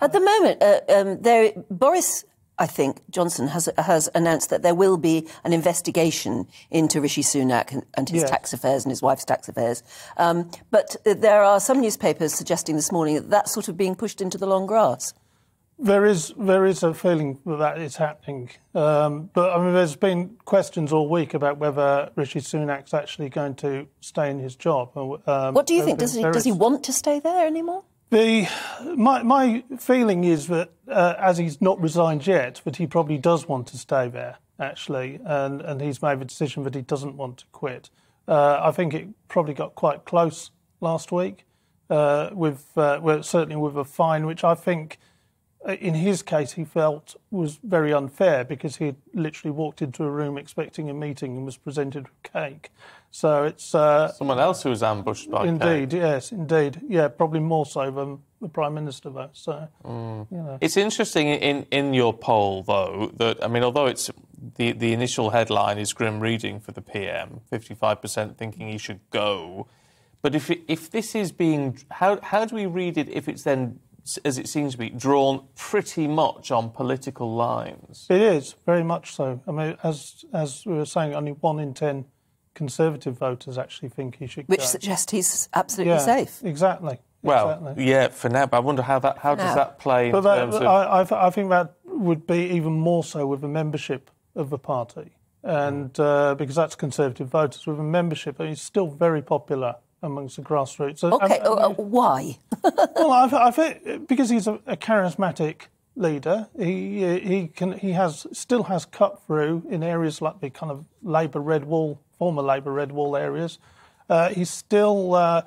At the moment, uh, um, there, Boris I think Johnson has has announced that there will be an investigation into Rishi Sunak and, and his yes. tax affairs and his wife's tax affairs. Um, but there are some newspapers suggesting this morning that that's sort of being pushed into the long grass. There is there is a feeling that that is happening, um, but I mean, there's been questions all week about whether Rishi Sunak's actually going to stay in his job. Um, what do you think? Does he does he want to stay there anymore? The, my, my feeling is that uh, as he's not resigned yet, but he probably does want to stay there, actually, and, and he's made the decision that he doesn't want to quit. Uh, I think it probably got quite close last week, uh, with uh, well, certainly with a fine, which I think in his case, he felt was very unfair because he had literally walked into a room expecting a meeting and was presented with cake. So it's uh, someone else who was ambushed by indeed, cake. yes, indeed, yeah, probably more so than the prime minister though. So mm. you know. it's interesting in in your poll though that I mean, although it's the the initial headline is grim reading for the PM, fifty five percent thinking he should go. But if, it, if this is being, how, how do we read it if it's then as it seems to be, drawn pretty much on political lines. It is, very much so. I mean, as, as we were saying, only one in ten Conservative voters actually think he should Which go. suggests he's absolutely yeah, safe. Exactly. Well, exactly. yeah, for now, but I wonder how that how does that play but in that, terms of... I, I, I, think that would be even more so with the membership of the party, and uh, because that's Conservative voters. With a membership, he's still very popular amongst the grassroots. Okay, uh, uh, why? well, I, I, think because he's a, a, charismatic leader, he he can he has still has cut through in areas like the kind of Labour red wall, former Labour red wall areas. Uh, he still uh,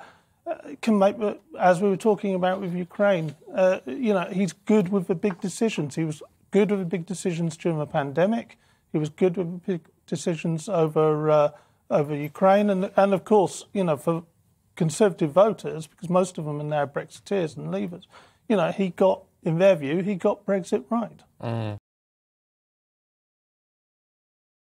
can make, as we were talking about with Ukraine, uh, you know, he's good with the big decisions. He was good with the big decisions during the pandemic. He was good with the big decisions over uh, over Ukraine, and and of course, you know, for Conservative voters, because most of them are now Brexiteers and Leavers, you know, he got, in their view, he got Brexit right. Mm.